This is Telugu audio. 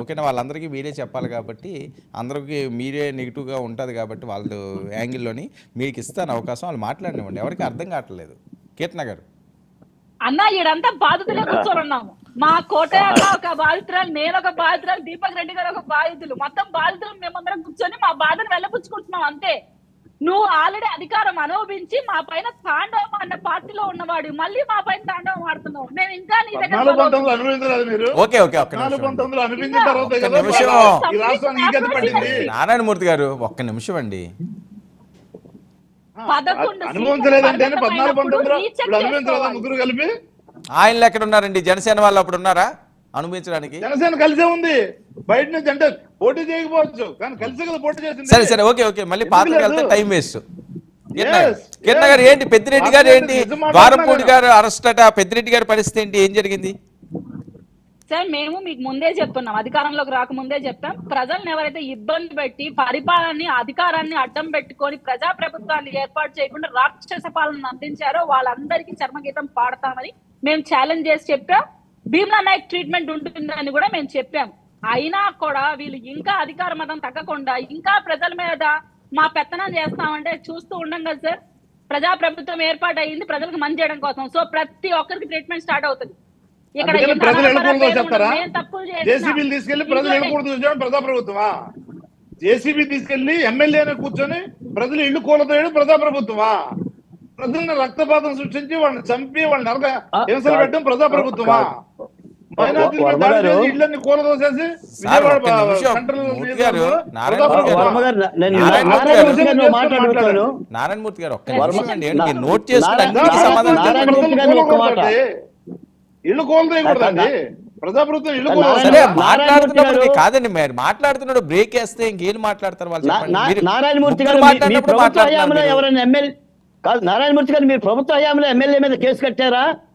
ఓకేనా వాళ్ళందరికీ మీరే చెప్పాలి కాబట్టి అందరికీ మీరే నెగిటివ్గా ఉంటుంది కాబట్టి వాళ్ళు యాంగిల్లోని మీకు ఇస్తాను అవకాశం వాళ్ళు మాట్లాడినివ్వండి. ఎవరికి అర్థం కావట్లేదు. కీర్తన గారు అన్న ఈడంతా బాధితులే కూర్చోనున్నాము. మా కోటయ్య ఒక బాధితురాలు నేను ఒక బాధితురాలు దీపక్ రెడ్డి గారు ఒక బాధితులు. మొత్తం బాధితులు మేమందరం కూర్చొని మా బాధను వెళ్ళపుచ్చుకుంటున్నాం అంతే. ఆల్రెడీ అధికారం అనుభవించి మా పైన తాండవం అన్న పార్టీలో ఉన్నవాడు. మళ్ళీ మా పైన తాండవం ఆడుతున్నావు. మేము ఇంకా నీ దగ్గర నారాయణమూర్తి గారు ఒక్క నిమిషం అండి. ఆయనలు ఎక్కడ ఉన్నారండి జనసేన వాళ్ళు అప్పుడు ఉన్నారా? అనుభవించడానికి? జనసేన కలిసే ఉంది. బయట నుంచి అంటే పోటీ చేయకపోవచ్చు. కానీ కలిసే కదా పోటీ చేసింది. సరే సరే ఓకే ఓకే. మళ్ళీ పాత్రకి వెళ్తే? Time waste. కిరణ్. గారు. ఏంటి? పెద్దిరెడ్డి గారు ఏంటి? వారంపూడి. గారు అరెస్ట్ అట పెద్దిరెడ్డి గారి పరిస్థితి ఏంటి? ఏం జరిగింది? సార్ మేము మీకు ముందే చెప్తున్నాం. అధికారంలోకి రాకముందే చెప్పాం. ప్రజల్ని ఎవరైతే ఇబ్బంది పెట్టి పరిపాలనని అధికారాన్ని అడ్డం పెట్టుకొని ప్రజా ప్రభుత్వాన్ని ఏర్పాటు చేయకుండా రాక్షస పాలన అందించారో వాళ్ళందరికీ చర్మగీతం పాడతామని మేము ఛాలెంజ్ చేసి చెప్పాం. భీమ్లా నాయక్ ట్రీట్మెంట్ ఉంటుందని కూడా మేము చెప్పాం. అయినా కూడా వీళ్ళు ఇంకా అధికార మతం తగ్గకుండా ఇంకా ప్రజల మీద మా పెత్తనం చేస్తామంటే చూస్తూ ఉండం కదా సార్. ప్రజా ప్రభుత్వం ఏర్పాటు అయ్యింది ప్రజలకు మంచి చేయడం కోసం. సో ప్రతి ఒక్కరికి ట్రీట్మెంట్ స్టార్ట్ అవుతుంది. ఇక్కడ. జేసీబీలు తీసుకెళ్ళి ప్రజలు వెళ్ళకూడదు ప్రజాప్రభుత్వమా? జేసీబీ తీసుకెళ్ళి ఎమ్మెల్యేని కూర్చొని ప్రజలు ఇల్లు కూలతోయడం ప్రజాప్రభుత్వమా? ప్రజల్ని రక్తపాతం సృష్టించి వాళ్ళని చంపి వాళ్ళని నరక హింసలు పెట్టడం ప్రజాప్రభుత్వమా? మైనార్టీల నారాయణమూర్తి గారు. ఒక్క నిమిషం అండి. నోట్ చేసుకుని సమాధానం. ఇల్లు కోలదేయకూడదండి ప్రజాప్రభుత్వం ఇల్లు మాట్లాడుతున్నప్పుడు కాదండి మీరు మాట్లాడుతున్నాడు బ్రేక్ వేస్తే ఇంకేం మాట్లాడతారు వాళ్ళు నారాయణమూర్తి గారు మాట్లాడినప్పుడు. ఎవరైనా ఎమ్మెల్యే కాదు నారాయణమూర్తి గారు మీరు ప్రభుత్వ హయాంలో ఎమ్మెల్యే మీద కేసు కట్టారా?